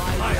My